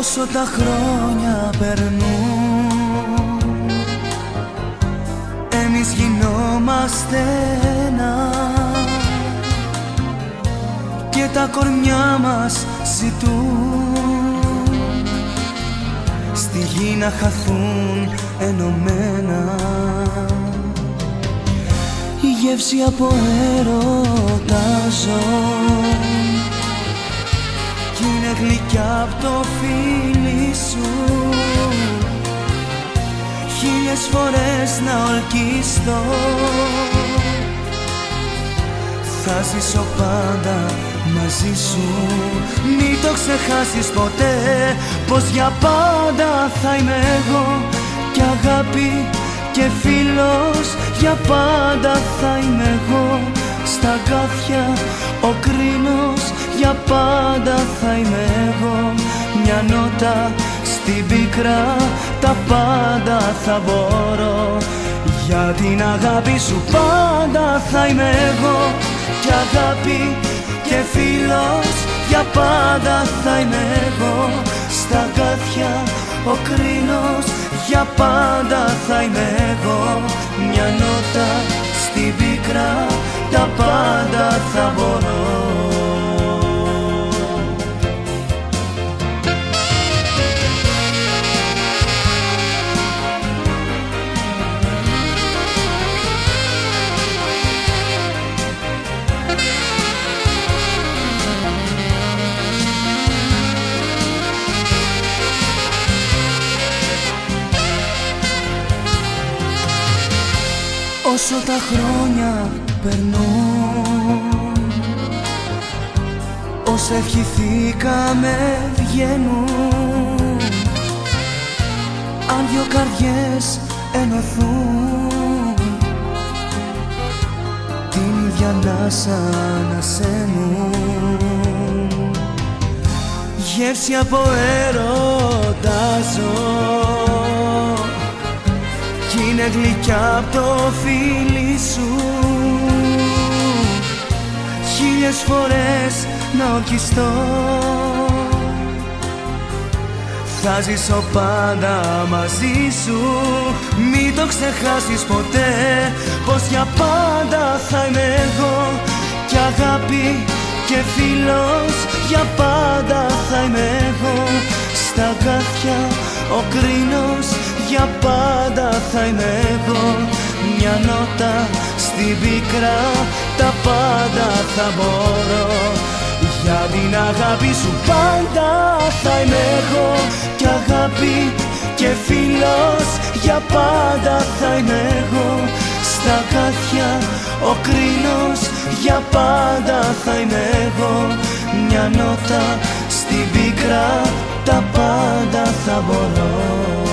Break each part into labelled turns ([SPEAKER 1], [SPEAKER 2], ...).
[SPEAKER 1] Όσο τα χρόνια περνούν Εμείς γινόμαστε ένα. Και τα κορμιά μας ζητούν Στη γη να χαθούν ενωμένα. Η γεύση από έρωτα ζω κι είναι γλυκιά απ' το φίλι σου. Χίλιες φορές να ολκιστώ Θα ζήσω πάντα μαζί σου. Μη το ξεχάσεις ποτέ Πως για πάντα θα είμαι εγώ. Κι αγάπη και φίλος Για πάντα θα είμαι εγώ Στα κάθια ο κρίνος για πάντα θα είμαι εγώ. Μια νότα στην πίκρα τα πάντα θα μπορώ. Για την αγάπη σου πάντα θα είμαι εγώ. Και αγάπη και φίλος για πάντα θα είμαι εγώ. Στα κάθια ο κρίνος για πάντα θα είμαι εγώ. Μια νότα στην πίκρα τα πάντα θα μπορώ. Όσο τα χρόνια περνούν Όσα ευχηθήκαμε βγαίνουν Αν δυο καρδιές ενωθούν Την ίδια να ανασένουν Γεύση από έρωτα ζω. Είναι γλυκιά απ' το φίλι σου Χίλιες φορές να οκιστώ Θα ζήσω πάντα μαζί σου Μη το ξεχάσεις ποτέ Πως για πάντα θα είμαι εγώ. Κι αγάπη και φίλος Για πάντα θα είμαι εγώ. Στα κάθια ο κρίνος για πάντα θα είμαι εγώ. Μια νότα στην πίκρα τα πάντα θα μπορώ. Για την αγάπη σου πάντα θα είμαι εγώ. Κι αγάπη και φίλος για πάντα θα είμαι εγώ. Στα κάθια ο κρίνος για πάντα θα είμαι εγώ. Μια νότα στην πίκρα τα πάντα θα μπορώ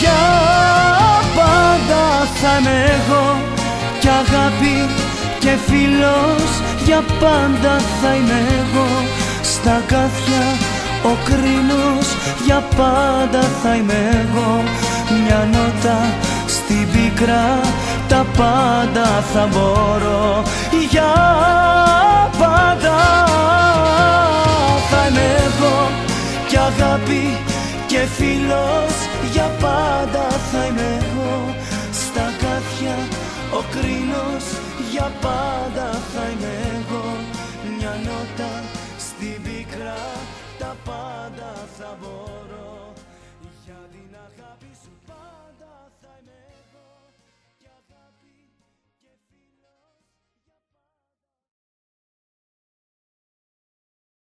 [SPEAKER 1] Για πάντα θα είμαι εγώ Κι αγάπη και φίλος Για πάντα θα είμαι εγώ. Στα κάθια ο κρίνος Για πάντα θα είμαι εγώ. Μια νότα στην πίκρα Τα πάντα θα μπορώ. Για πάντα θα είμαι εγώ Κι αγάπη και φίλος για πάντα θα είμαι εγώ. Στα κάθια ο κρίνος για πάντα